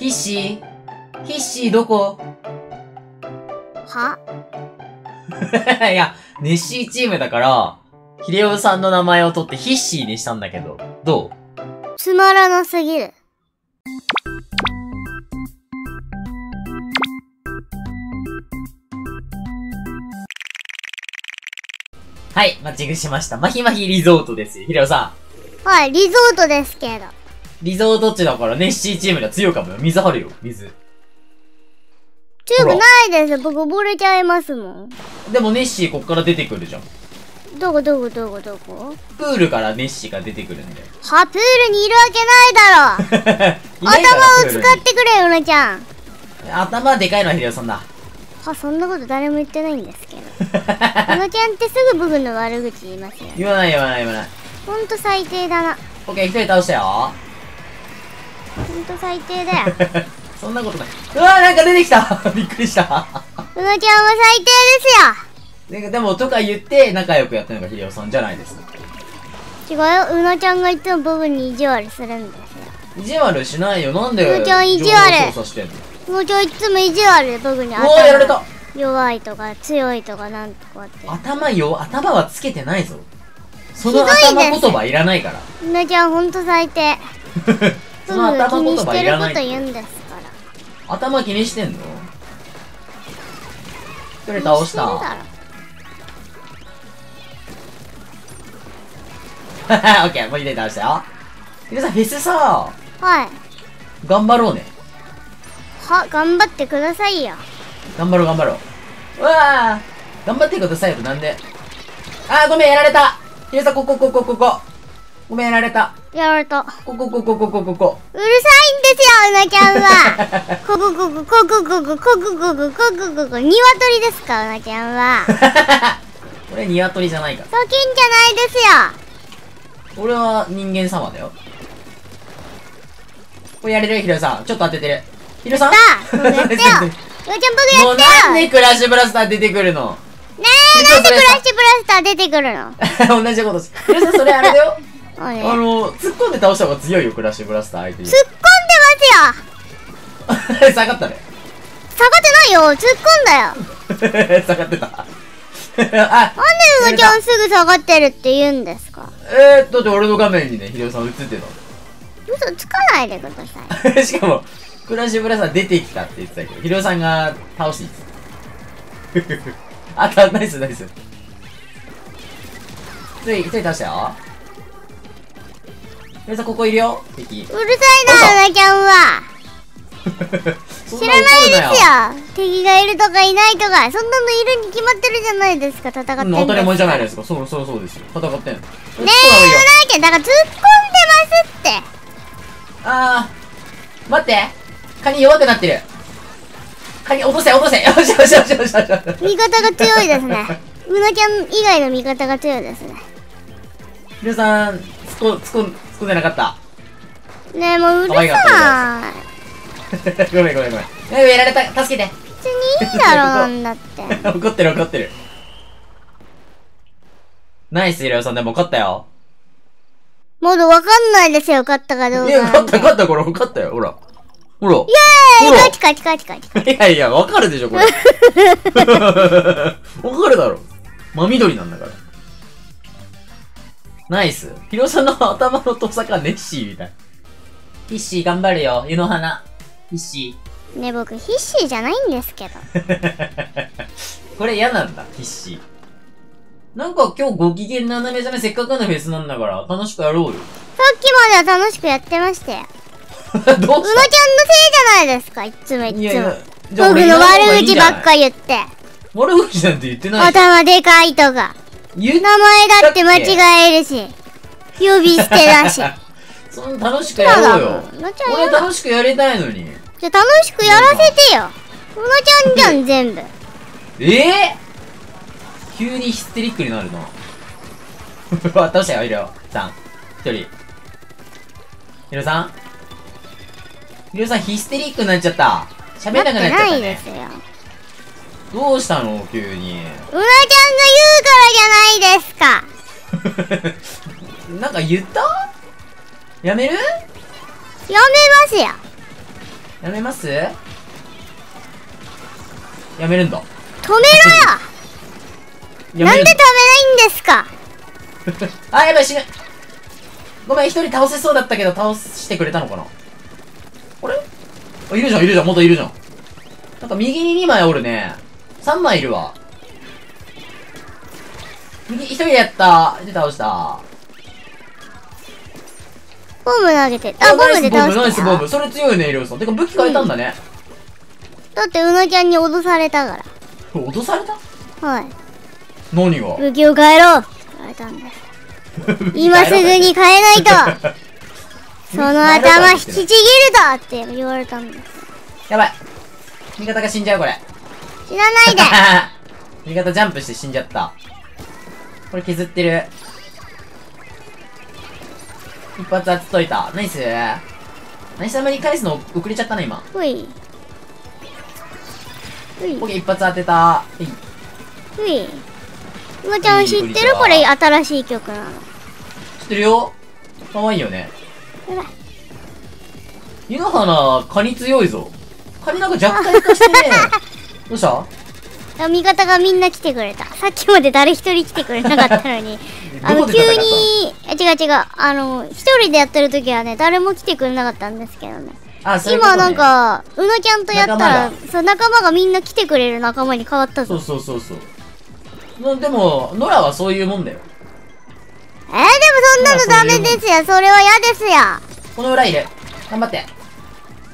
ヒッシーヒッシーどこ？は？いや、ネッシーチームだから、ヒデオさんの名前を取ってヒッシーにしたんだけど、どつまらなすぎる。うはい、マッチングしました。マヒマヒリゾートですよ、ヒデオさん。はい、リゾートですけど。リゾート地だからネッシーチームが強いかもよ。水張るよ、水。強くないです。僕溺れちゃいますもん。でもネッシーこっから出てくるじゃん。どこどこどこどこ？プールからネッシーが出てくるんだよ。は、プールにいるわけないだろ 頭を使ってくれよ、うなちゃん。頭でかいのはヒデオさんだ。は、そんなこと誰も言ってないんですけど。うなちゃんってすぐ僕の悪口言いますよね。言わない言わない言わない。ほんと最低だな。オッケー、一人倒したよ。ほんと最低だよ。そんなことない。うわーなんか出てきた びっくりした。うなちゃんは最低ですよ。ででも、とか言って仲良くやってるのがヒデオさんじゃないですか。違うよ、うなちゃんがいつも僕に意地悪するんですよ。意地悪しないよ。なんで、うーちゃん意地悪操作してんの？うなちゃんいつも意地悪で僕にうわーやられた弱いとか強いとかなんとかって。頭よ、頭はつけてないぞ。その頭言葉いらないから。うなちゃんほんと最低。その頭言葉にしてるいらない。こと言うんですから。頭気にしてんの？一人倒した。オッケー、もう一人倒したよ。皆さん、フェスさ、はい。頑張ろうね。は、頑張ってくださいよ。頑張ろう頑張ろう。うわー頑張ってくださいよ、なんで。あー、ごめん、やられたヒデさん、ここ、ここ、ここ。ごめん、やられた。やられた。うここ、ここ、ここ、ここ。るさいんですよ、うなちゃんは。こ こここ、ここここ、ここここ、ここここ、鶏ですか、うなちゃんは。これ、ニワトリじゃないから。ソキンじゃないですよ。俺は人間様だよ。これやれる？ヒデさん。ちょっと当ててる。ヒデさん？さあ、僕やってよ。うなちゃん僕もうやってよ。なんでクラッシュブラスター出てくるの？ねえ、なんでクラッシュブラスター出てくるの？同じことし。ヒデさん、それあれだよ。あれあの、突っ込んで倒した方が強いよ、クラッシュブラスター相手に突っ。込んでますよ 下がったね。下がってないよ突っ込んだよ 下がってた。あ、なんでうなちゃんすぐ下がってるって言うんですか？えー、だって俺の画面にね、ヒデさん映って嘘つかないでくださいた。しかも、クラッシュブラスター出てきたって言ってたけど、ヒデさんが倒していつあった、ナイスナイス。一人、一人倒したよ。ヒデさんここいるよ、敵。うるさいなうなちゃんは知 知らないですよ敵がいるとかいないとかそんなのいるに決まってるじゃないですか戦ってん当たり前じゃないねですか。そう、そう、そうですよ。戦ってんの。ねえうなちゃんだから突っ込んでますってあー、待って。カニ弱くなってる。カニ落とせ、落とせ。よしよしよしよしよし。味方が強いですねうなちゃん以外の味方が強いですねヒデさん、突っ込ん、突っ込ん、でなかった。ねえもううる可愛かったさい ごめんごめんごめん。え、やられた。助けて。別にいいだろ なんだって怒ってる怒ってる。ナイス、イラヨさん。でも勝ったよ。まだわかんないですよ勝ったかどういや、かなんて勝った勝った、これ。勝ったよ。ほら。ほら。イエーイほらカチカチカチカチいやいや、わかるでしょ、これ。わかるだろ。真緑なんだから。ナイス。ヒロさんの頭のトサカネッシーみたい。ヒッシー頑張るよ。湯の花。ヒッシね僕必死じゃないんですけどー。これ嫌なんだ、ヒッシー。なんか今日ご機嫌斜めじゃないせっかくのフェスなんだから、楽しくやろうよ。さっきまでは楽しくやってましたよ どうした？うなちゃんのせいじゃないですかいつもいつもいやいや、じゃあ僕の悪口ばっか言って悪口なんて言ってないし。頭でかいとか名前だって間違えるし呼び捨てだし そんな楽しくやろうよ。俺楽しくやりたいのに。じゃあ楽しくやらせてようなちゃんじゃん全部ええ急にヒステリックになるな。倒したよ、いるよ。さん。一人。ひろさんひろさんヒステリックになっちゃった。喋んなくなっちゃったねないで。すよどうしたの？急に。ゃんが言うからじゃないですか。なんか言った？やめる？やめますよ。やめます？やめるんだ。止めろよ。なんで止めないんですか？あ、やばい、死ぬ。ごめん、一人倒せそうだったけど、倒してくれたのかな？あれ？あ、いるじゃん、いるじゃん、元いるじゃん。なんか右に2枚おるね。3枚いるわ。右、一人やった。で、倒した。ボム投げて。あ、ボムで倒ナイスボム、ナイスボム。それ強いね、イリオさん。てか武器変えたんだね。だってうなぎゃんに脅されたか脅された？ら。はい。何が？武器を変えろって言われたんです。今すぐに変えないと その頭引きちぎるとって言われたんです。やばい。味方が死んじゃう、これ。知らないで 味方ジャンプして死んじゃった。これ削ってる。一発当てといた。ナイス。ナイスあまり返すの遅れちゃったな、今。ほい。ほい。オッケー、一発当てた。はい。ほい。うなちゃん知ってるこれ新しい曲なの。知ってるよかわいいよね。やばい。湯の花、カニ強いぞ。カニなんか若干化してね。どうした味方がみんな来てくれた。さっきまで誰一人来てくれなかったのに。あの、急に、え違う違う。あの、一人でやってる時はね、誰も来てくれなかったんですけどね。あ、そういうね今なん、か、うなキャンとやった仲ら間、そう、仲間がみんな来てくれる仲間に変わったぞ。そうそうそうそう。なでも、ノラはそういうもんだよ。えー、でもそんなのダメですよ。それは嫌ですよ。この裏いる。頑張って。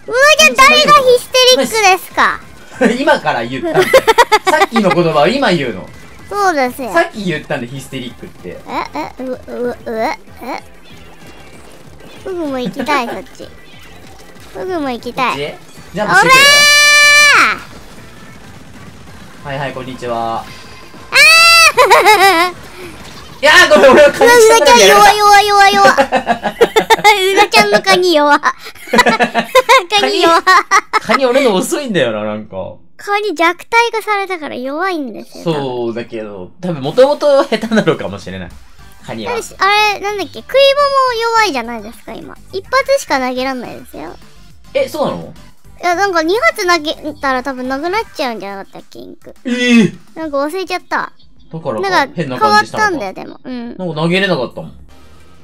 うなキャン誰がヒステリックですか？今から言ったんだよ さっきの言葉を今言うの。そうですよ。さっき言ったんでヒステリックって。え、え、う、う、う、えフグも行きたい、そっち。フグも行きたい。ジャンおらプしてーくるはいはい、こんにちは。いやー、ごめん、俺はう感じなうなちゃんや弱い弱い弱い弱い。うなちゃんのカニ弱。カニ弱。カニ俺の遅いんだよな、なんか。カニ弱体化されたから弱いんですよ。う。そうだけど、多分もともと下手なのかもしれない。カニは。あれ、なんだっけ食い物も弱いじゃないですか、今。一発しか投げらんないですよ。え、そうなの？いや、なんか2発投げたら多分なくなっちゃうんじゃなかったっけ、インク。ええなんか忘れちゃった。だからかなんか変な変わっ感じしたのか。たんだよ、でも。うん。なんか投げれなかったもん。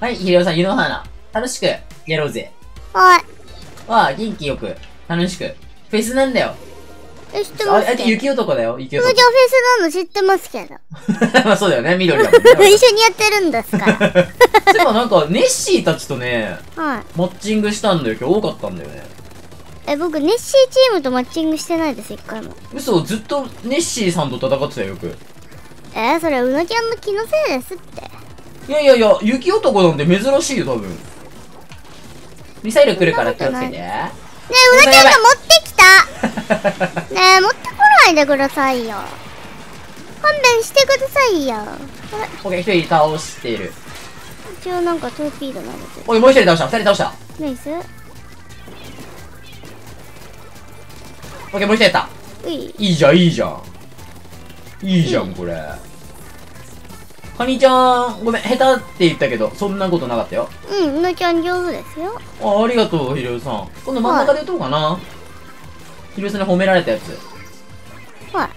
はい、ひろよさん、湯の花。楽しくやろうぜ。はい。わあ、元気よく。楽しく。フェスなんだよ。え、知ってあます。あれ雪男だよ、雪男。ゃんフェスなの知ってますけど。まあそうだよね、緑だもんね。一緒にやってるんですから。そういえばなんか、ネッシーたちとね、はい。マッチングしたんだよ、今日多かったんだよね。え、僕、ネッシーチームとマッチングしてないです、一回も。嘘、ずっとネッシーさんと戦ってたよ、よく。えー、それ、うなちゃんの気のせいですって。いやいやいや、雪男なんて珍しいよ、多分。ミサイル来るから気をつけて。ねえ、うなちゃんが持ってきたねえ、持ってこないでくださいよ。勘弁してくださいよ。オッケー、一人倒している。一応なんかトーピード投げておい、もう一人倒した、二人倒した。る。ナイスオッケー、もう一人やった。うい。いいじゃん、いいじゃん。いいじゃん、これ。カニちゃん、ごめん、下手って言ったけど、そんなことなかったよ。うん、うなちゃん上手ですよ。あ、ありがとう、ひろゆさん。今度真ん中で打とうかな。ひろゆさんに褒められたやつ。はい。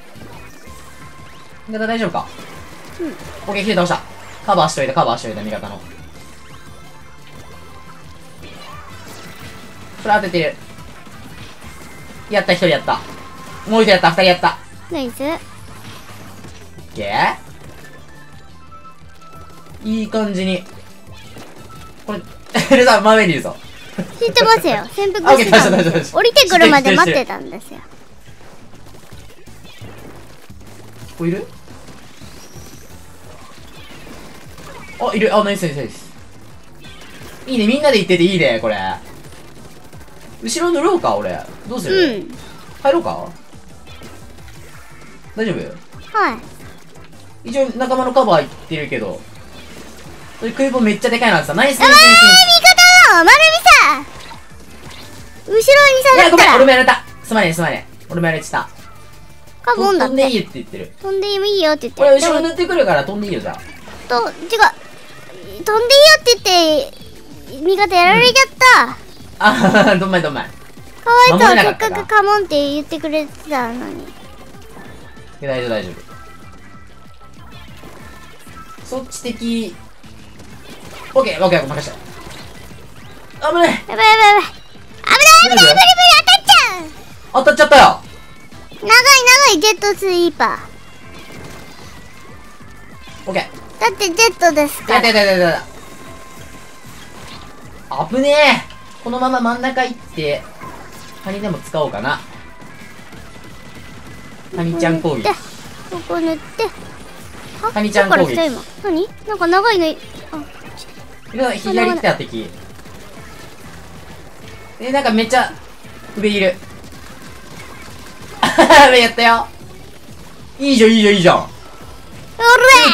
味方大丈夫か？うん。オッケー、ヒル倒した。カバーしといた、カバーしといた、味方の。これ当ててる。やった、一人やった。もう一人やった、二人やった。ナイス。オッケーいい感じに。これ、ヒルさん、真上にいるぞ。知ってますよ。潜伏してたんです降りてくるまで待ってたんですよ。ここいる？あ、いる。あ、ナイスナイスナイス。いいね、みんなで行ってていいね、これ。後ろ塗ろうか、俺。どうすうる、ん。入ろうか？大丈夫？はい。一応仲間のカバー行ってるけど。それ食い棒めっちゃでかいなってさ。ナイスナイスナイス味方の丸見さ後ろにス。いや、ごめん、さだったら俺もやられた。すまねえ、すまねえ。俺もやられてた。カゴンだって飛んでいいって言ってる。飛んでもいいよって言って俺、後ろ塗ってくるから飛んでいいよ、じゃと違う飛んでいいよって言って味方やられちゃった、あ。あはは、どんまいどんまい。わいそう、せっかくカモンって言ってくれてたのに。大丈夫大丈夫そっち的オッケーオッケー任した危ない。やばいやばいやばい。危ない危ない無理無理当たっちゃう。当たっちゃったよ。長い長いジェットスイーパオッケー。ー。だってジェットですから。やったやったやった危ねえ。このまま真ん中行ってカニでも使おうかな。カニちゃん攻撃。ここ塗って。あカニちゃん攻撃。何？なんか長いのい、あ、左来た敵えなんかめっちゃ上いるあれ やったよいいじゃんいいじゃんいいじゃん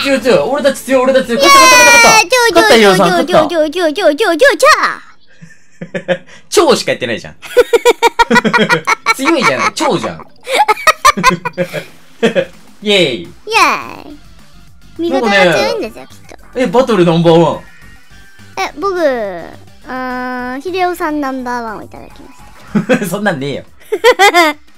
強い強い俺たち強い俺たち強い勝った勝った勝った勝った勝った勝った勝った超しかやってないじゃん。強いじゃない、超じゃん。イェーイ。イェーイ。味方が強いんですよ、きっと。え、バトルナンバーワン。え、僕、うーん、秀夫さんナンバーワンをいただきました。そんなんねえよ。